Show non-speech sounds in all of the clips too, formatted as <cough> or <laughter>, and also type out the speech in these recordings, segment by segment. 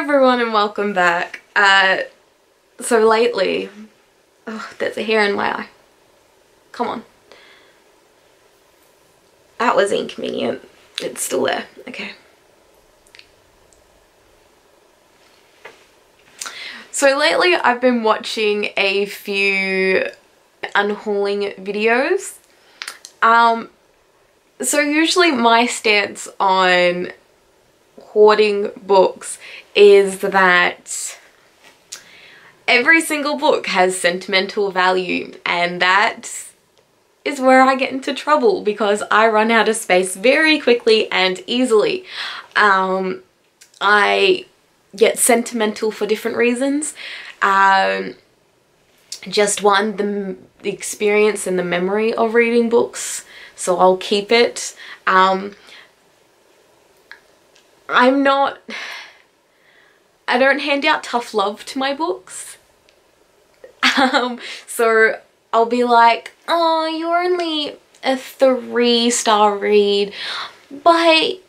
everyone and welcome back. Uh, so lately, oh, there's a hair in my eye. Come on. That was inconvenient. It's still there. Okay. So lately I've been watching a few unhauling videos. Um, so usually my stance on hoarding books is that every single book has sentimental value and that is where I get into trouble because I run out of space very quickly and easily. Um, I get sentimental for different reasons. Um, just one, the, the, experience and the memory of reading books, so I'll keep it. Um, I'm not... I don't hand out tough love to my books. Um, so I'll be like, oh, you're only a three star read, but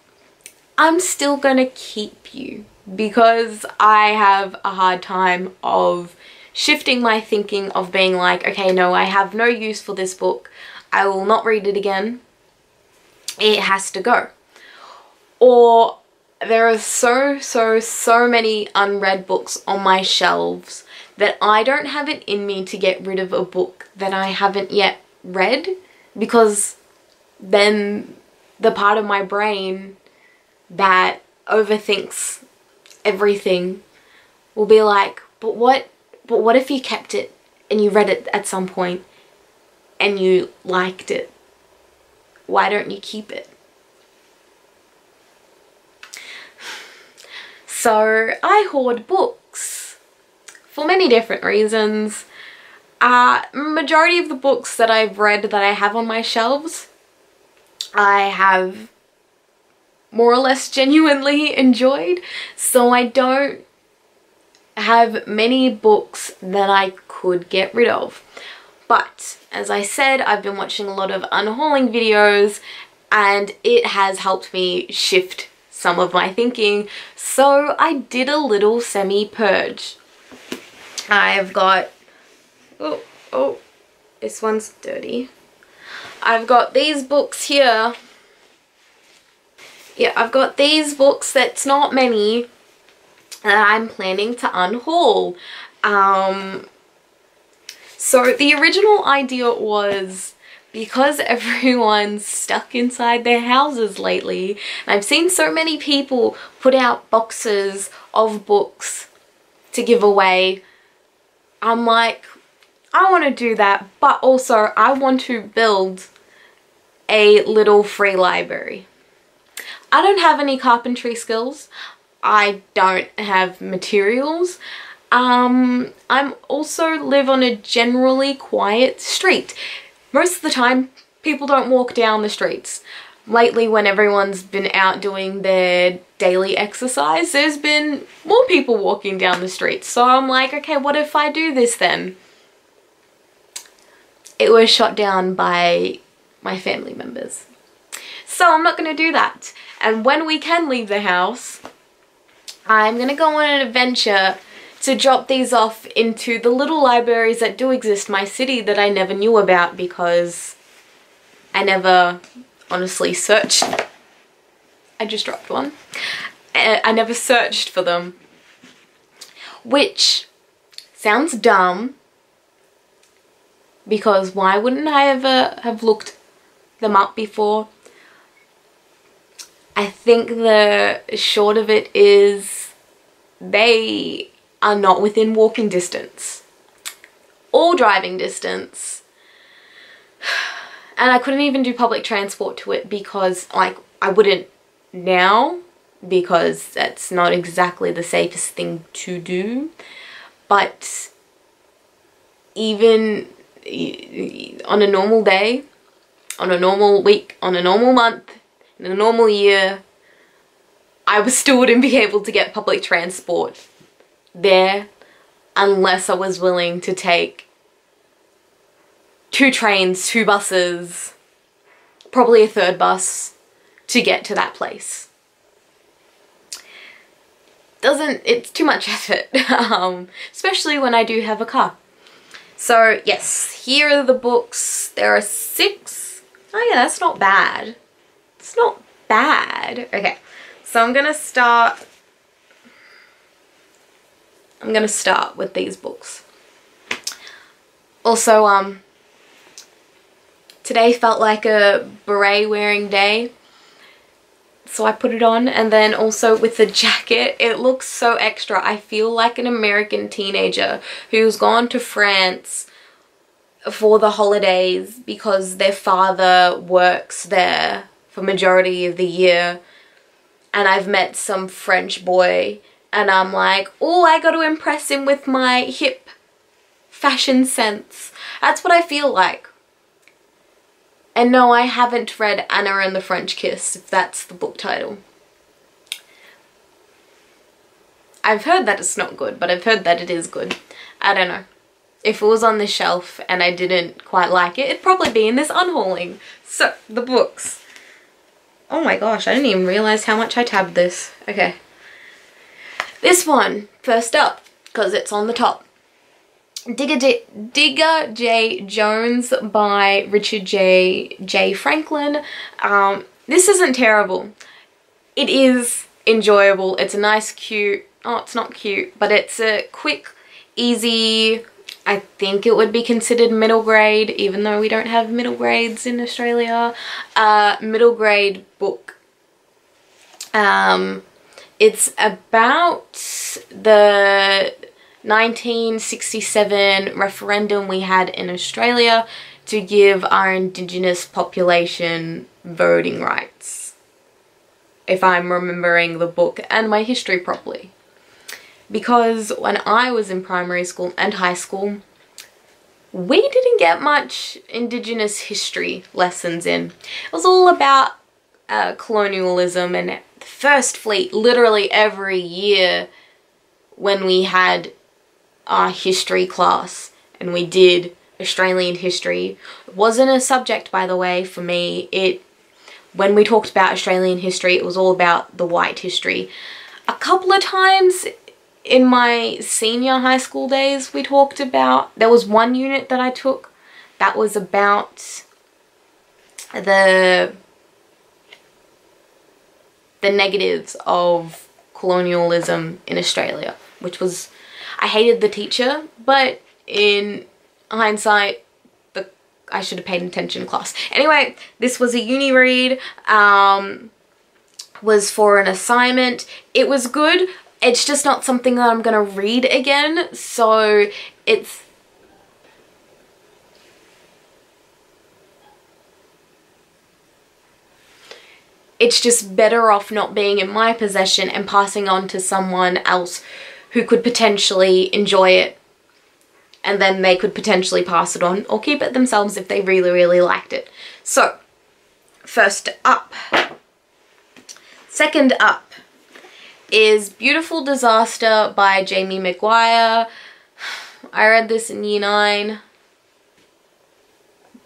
I'm still gonna keep you because I have a hard time of shifting my thinking of being like, okay, no, I have no use for this book. I will not read it again. It has to go. Or there are so, so, so many unread books on my shelves that I don't have it in me to get rid of a book that I haven't yet read because then the part of my brain that overthinks everything will be like, but what, but what if you kept it and you read it at some point and you liked it? Why don't you keep it? So I hoard books for many different reasons. Uh, majority of the books that I've read that I have on my shelves, I have more or less genuinely <laughs> enjoyed. So I don't have many books that I could get rid of. But as I said, I've been watching a lot of unhauling videos and it has helped me shift some of my thinking. So I did a little semi-purge. I've got, oh, oh, this one's dirty. I've got these books here. Yeah, I've got these books that's not many that I'm planning to unhaul. Um, so the original idea was because <laughs> everyone's stuck inside their houses lately and I've seen so many people put out boxes of books to give away I'm like I want to do that but also I want to build a little free library. I don't have any carpentry skills. I don't have materials. Um, I'm also live on a generally quiet street most of the time, people don't walk down the streets. Lately, when everyone's been out doing their daily exercise, there's been more people walking down the streets. So I'm like, okay, what if I do this then? It was shot down by my family members. So I'm not going to do that. And when we can leave the house, I'm going to go on an adventure to drop these off into the little libraries that do exist in my city that I never knew about because I never honestly searched. I just dropped one. I never searched for them. Which sounds dumb because why wouldn't I ever have looked them up before? I think the short of it is they are not within walking distance or driving distance. <sighs> And I couldn't even do public transport to it because like I wouldn't now because that's not exactly the safest thing to do. But even on a normal day, on a normal week, on a normal month, in a normal year, I still wouldn't be able to get public transport there unless I was willing to take two trains, two buses, probably a third bus to get to that place. doesn't, it's too much <laughs> effort, um, especially when I do have a car. So yes, here are the books. There are six. Oh yeah, that's not bad. It's not bad. Okay, so I'm gonna start, I'm gonna start with these books. Also, um, today felt like a beret wearing day so I put it on and then also with the <laughs> jacket it looks so extra I feel like an American teenager who's gone to France for the holidays because their father works there for majority of the year and I've met some French boy and I'm like oh I got to impress him with my hip fashion sense that's what I feel like and no, I haven't read Anna and the French Kiss, if that's the book title. I've heard that it's not good, but I've heard that it is good. I don't know. If it was on the shelf and I didn't quite like it, it'd probably be in this unhauling. So, the books. Oh my gosh, I didn't even realise how much I tabbed this. Okay. This one, first up, because it's on the top. Digger J, Digger J Jones by Richard J. J. Frankland. Um, this isn't terrible. It is enjoyable. It's a nice, cute, oh, it's not cute, but it's a quick, easy, I think it would be considered middle grade, even though we don't have middle grades in Australia, uh, middle grade book. Um, it's about the 1967 referendum we had in Australia to give our indigenous population voting rights. If I'm remembering the book and my history properly. Because when I was in primary school and high school, we didn't get much indigenous history lessons in. It was all about uh, colonialism and First Fleet literally every year when we had our history class and we did Australian history. It wasn't a subject, by the way, for me. It When we talked about Australian history, it was all about the white history. A couple of times in my senior high school days, we talked about, there was one unit that I took that was about the the negatives of colonialism in Australia, which was I hated the teacher, but in hindsight, the I should have paid attention class. Anyway, this was a uni read, um, was for an assignment. It was good. It's just not something that I'm going to read again, so it's it's just better off not being in my possession and passing on to someone else who could potentially enjoy it and then they could potentially pass it on or keep it themselves if they really, really liked it. So, first up. Second up is Beautiful Disaster by Jamie McGuire. <sighs> I read this in year 9.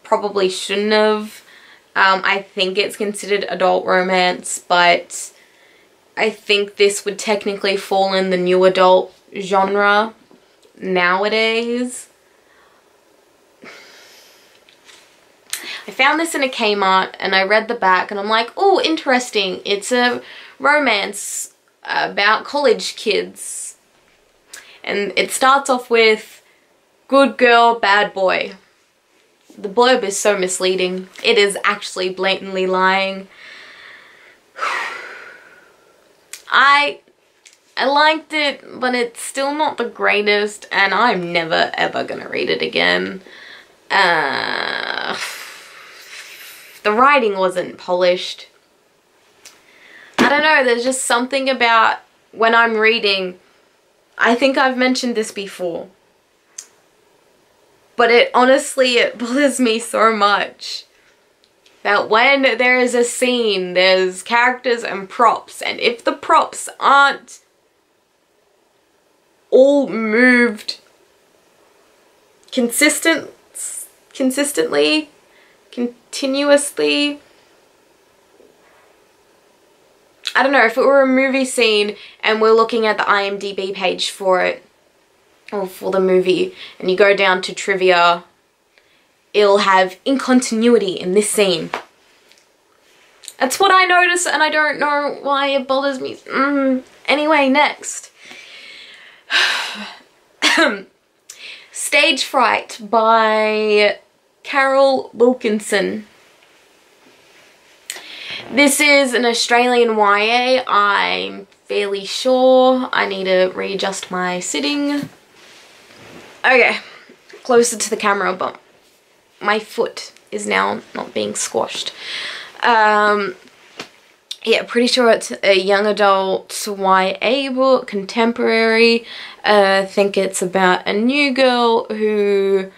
Probably shouldn't have. Um, I think it's considered adult romance, but I think this would technically fall in the new adult genre nowadays. I found this in a Kmart and I read the back and I'm like, oh, interesting. It's a romance about college kids. And it starts off with good girl, bad boy. The blurb is so misleading. It is actually blatantly lying. <sighs> I I liked it, but it's still not the greatest, and I'm never ever gonna read it again. Uh, <sighs> the writing wasn't polished. I don't know, there's just something about when I'm reading, I think I've mentioned this before, but it honestly, it bothers me so much that when there is a scene, there's characters and props, and if the props aren't all moved consistent, consistently, continuously, I don't know, if it were a movie scene and we're looking at the IMDb page for it, or for the movie, and you go down to trivia, it'll have incontinuity in this scene. That's what I notice and I don't know why it bothers me. Mm. Anyway, next. <sighs> Stage Fright by Carole Wilkinson. This is an Australian YA. I'm fairly sure I need to readjust my sitting. Okay, closer to the camera, but my foot is now not being squashed. Um, yeah, pretty sure it's a young adult YA book, contemporary. Uh, I think it's about a new girl who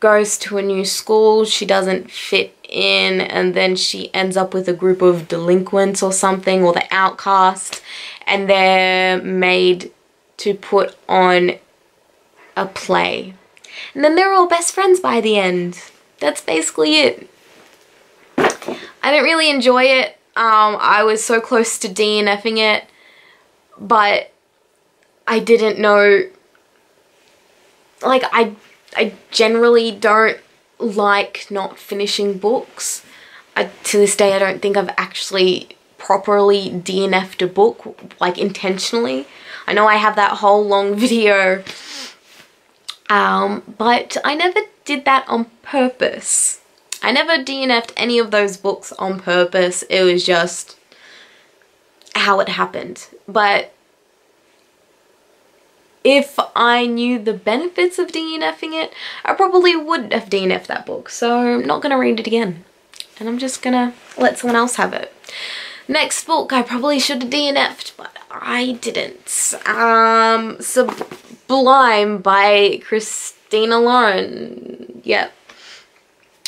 goes to a new school. She doesn't fit in and then she ends up with a group of delinquents or something or the outcast and they're made to put on a play. And then they're all best friends by the end. That's basically it. I didn't really enjoy it. Um, I was so close to DNFing it, but I didn't know, like, I, I generally don't like not finishing books. I, to this day, I don't think I've actually properly DNF'd a book, like, intentionally. I know I have that whole long <laughs> video, um, but I never did that on purpose. I never DNF'd any of those books on purpose. It was just how it happened. But if I knew the benefits of DNFing it, I probably would have DNF'd that book. So I'm not going to read it again. And I'm just going to let someone else have it. Next book I probably should have DNF'd, but I didn't. Um, Sublime by Christina Lauren. Yep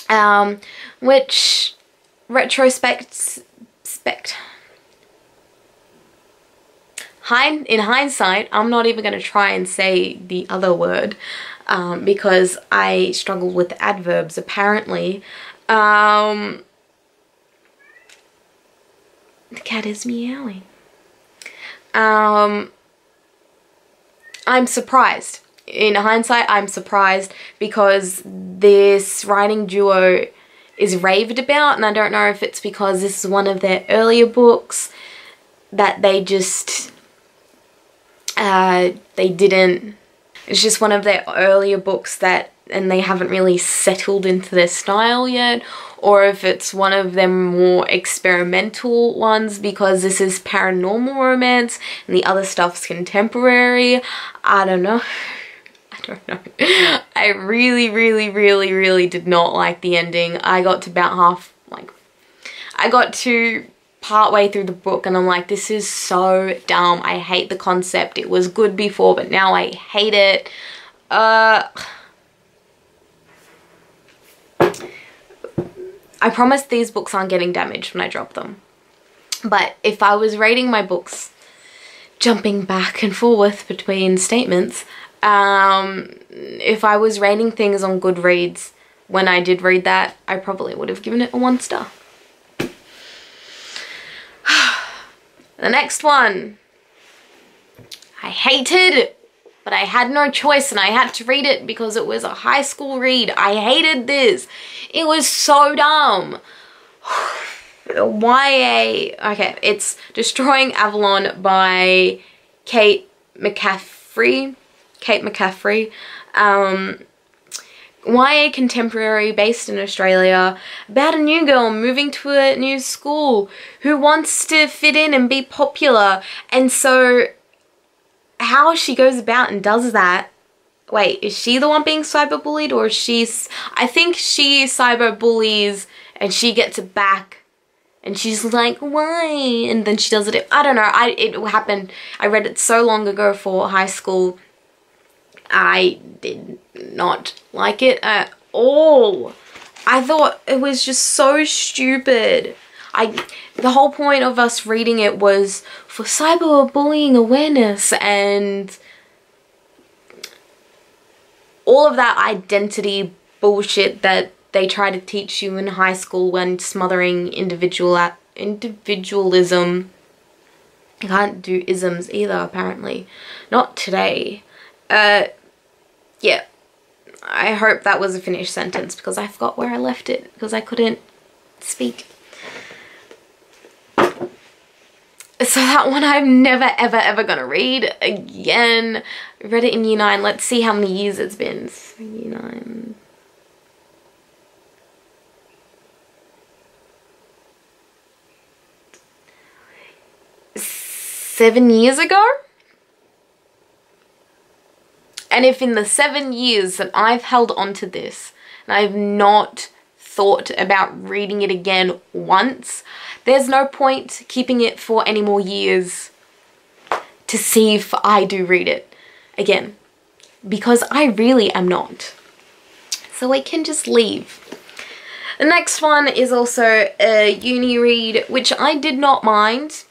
um, which retrospect spect Hind, in hindsight, I'm not even going to try and say the other word um, because I struggle with adverbs apparently. Um, the cat is meowing. Um, I'm surprised. In hindsight, I'm surprised because this writing duo is raved about and I don't know if it's because this is one of their earlier books that they just uh, they didn't it's just one of their earlier books that and they haven't really settled into their style yet or if it's one of them more experimental ones because this is paranormal romance and the other stuff's contemporary I don't know <laughs> I don't know. I really, really, really, really did not like the ending. I got to about half, like, I got to part way through the book and I'm like, this is so dumb. I hate the concept. It was good before, but now I hate it. Uh... I promise these books aren't getting damaged when I drop them. But if I was rating my books, jumping back and forth between statements, um, if I was rating things on Goodreads when I did read that, I probably would have given it a one star. <sighs> the next one. I hated, but I had no choice and I had to read it because it was a high school read. I hated this. It was so dumb. <sighs> YA, okay, it's Destroying Avalon by Kate McCaffrey. Kate McCaffrey. Um, YA contemporary based in Australia about a new girl moving to a new school who wants to fit in and be popular and so how she goes about and does that wait is she the one being cyberbullied or she's I think she cyberbullies and she gets it back and she's like why and then she does it I don't know I it happened I read it so long ago for high school I did not like it at all. I thought it was just so stupid. I the whole point of us reading it was for cyberbullying awareness and all of that identity bullshit that they try to teach you in high school when smothering individual individualism I can't do isms either, apparently. Not today. Uh, yeah. I hope that was a finished sentence because I forgot where I left it because I couldn't speak. So that one I'm never ever ever gonna read again. read it in year 9. Let's see how many years it's been. Year 9. Seven years ago? And if in the seven years that I've held on to this and I've not thought about reading it again once, there's no point keeping it for any more years to see if I do read it again because I really am not. So I can just leave. The next one is also a uni read, which I did not mind.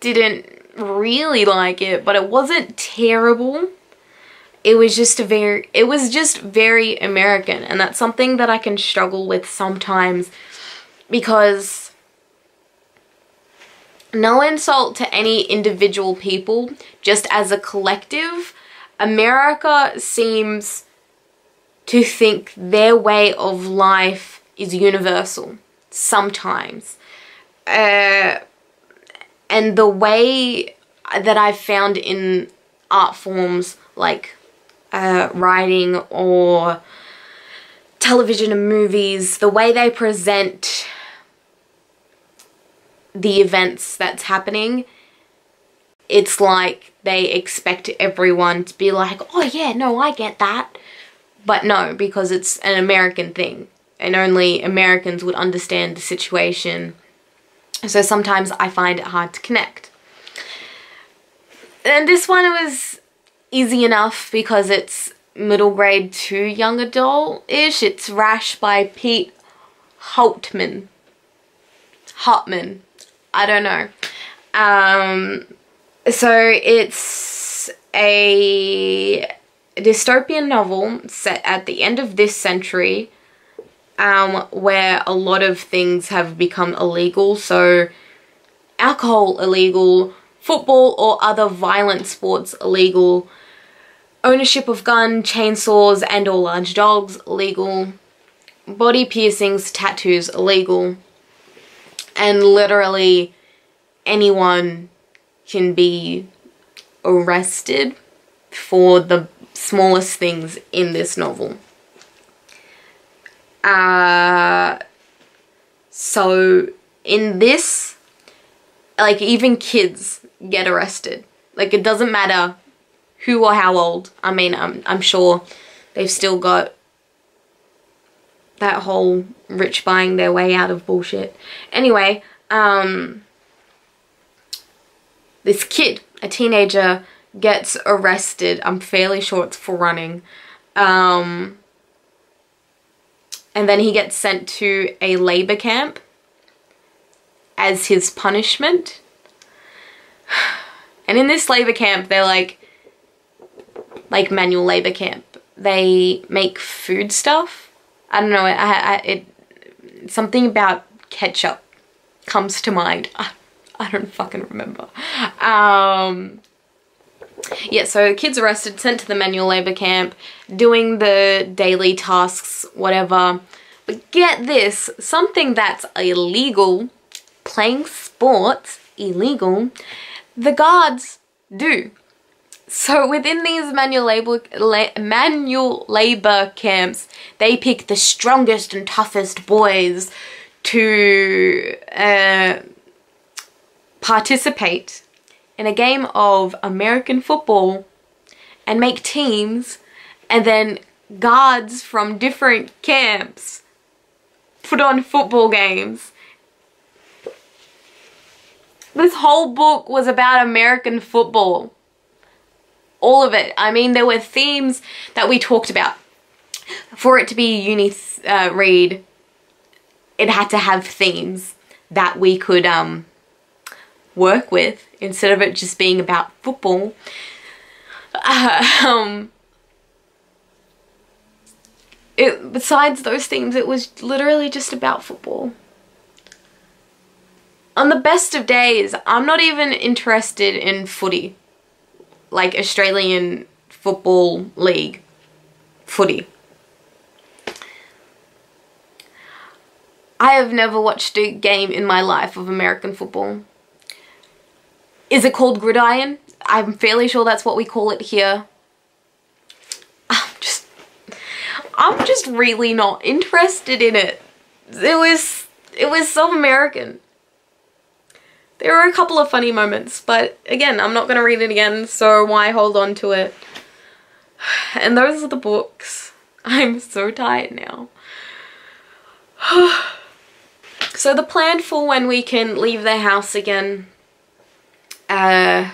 Didn't really like it, but it wasn't terrible. It was just a very, it was just very American, and that's something that I can struggle with sometimes because no insult to any individual people, just as a collective, America seems to think their way of life is universal sometimes. Uh, and the way that I've found in art forms like uh, writing or television and movies, the way they present the events that's happening, it's like they expect everyone to be like, oh yeah, no, I get that. But no, because it's an American thing and only Americans would understand the situation. So sometimes I find it hard to connect. And this one was easy enough because it's middle grade to young adult-ish. It's Rash by Pete Holtman. Hotman. I don't know. Um, so it's a dystopian novel set at the end of this century um, where a lot of things have become illegal. So alcohol illegal, football or other violent sports illegal, ownership of gun, chainsaws and or large dogs legal. body piercings, tattoos illegal, and literally anyone can be arrested for the smallest things in this novel. Uh, so in this, like even kids get arrested. Like it doesn't matter who or how old. I mean, I'm, I'm sure they've still got that whole rich buying their way out of bullshit. Anyway, um, this kid, a teenager, gets arrested. I'm fairly sure it's for running. Um, and then he gets sent to a labor camp as his punishment. <sighs> And in this labor camp, they're like, like manual labor camp. They make food stuff I don't know, I, I, it, something about ketchup comes to mind. I, <laughs> I don't fucking remember. Um, yeah, so kids arrested, sent to the manual labor camp, doing the daily tasks, whatever. But get this, something that's illegal, playing sports, illegal, the guards do. So within these manual labor, la manual labor camps, they pick the strongest and toughest boys to uh, participate in a game of American football and make teams and then guards from different camps put on football games. This whole book was about American football all of it. I mean, there were themes that we talked about. For it to be a uni uh, read, it had to have themes that we could um, work with instead of it just being about football. Uh, <laughs> um, it, besides those themes, it was literally just about football. on the best of days, I'm not even interested in footy. Like Australian Football League. Footy. I have never watched a game in my life of American football. Is it called gridiron? I'm fairly sure that's what we call it here. I'm just, I'm just really not interested in it. It was, it was so American. There were a couple of funny moments, but again, I'm not going to read it again, so why hold on to it? <sighs> And those are the books. <laughs> I'm so tired now. <sighs> so the plan for when we can leave the house again uh,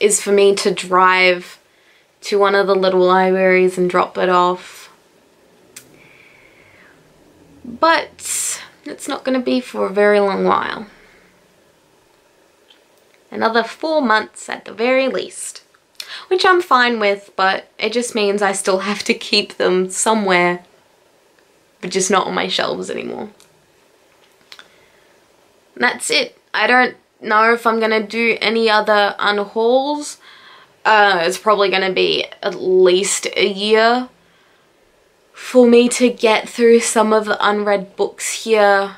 is for me to drive to one of the little libraries and drop it off. But it's not going to be for a very long while. Another four months at the very least. Which I'm fine with, but it just means I still have to keep them somewhere, but just not on my shelves anymore. And that's it. I don't know if I'm gonna do any other unhauls. Uh, it's probably gonna be at least a year for me to get through some of the unread books here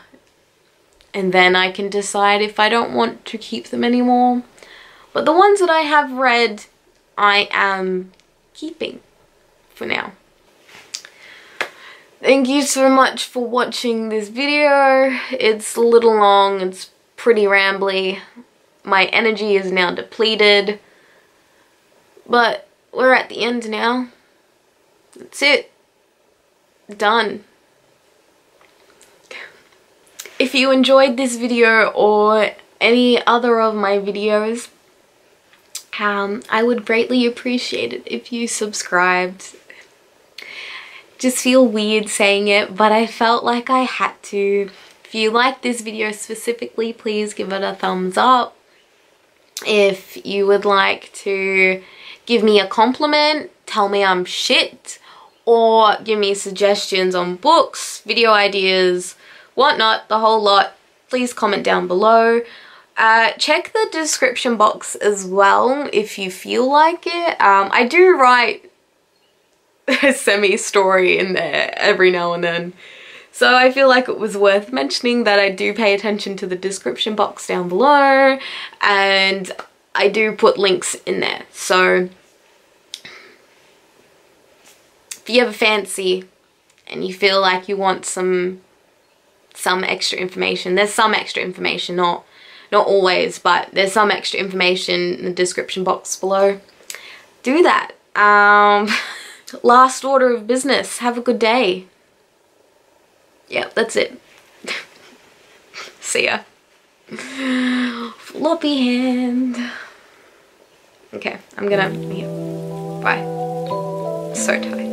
and then I can decide if I don't want to keep them anymore. But the ones that I have read, I am keeping for now. Thank you so much for watching this video. It's a little long, it's pretty rambly. My energy is now depleted. But we're at the end now. That's it. Done. If you enjoyed this video or any other of my videos, um, I would greatly appreciate it if you subscribed. Just feel weird saying it, but I felt like I had to. If you like this video specifically, please give it a thumbs up. If you would like to give me a compliment, tell me I'm shit, or give me suggestions on books, video ideas, whatnot, the whole lot, please comment down below. Uh, check the description box as well if you feel like it. Um, I do write <laughs> a semi-story in there every now and then. So I feel like it was worth mentioning that I do pay attention to the description box down below and I do put links in there. So if you have a fancy and you feel like you want some some extra information. There's some extra information, not not always, but there's some extra information in the description box below. Do that. Um, <laughs> last order of business. Have a good day. Yep, that's it. <laughs> See ya. <laughs> Floppy hand. Okay, I'm gonna, yeah. Bye. So tired.